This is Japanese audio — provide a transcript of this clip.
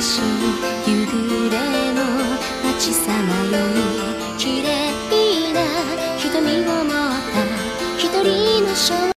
夕暮れの街さまよい綺麗な瞳を持った一人の少女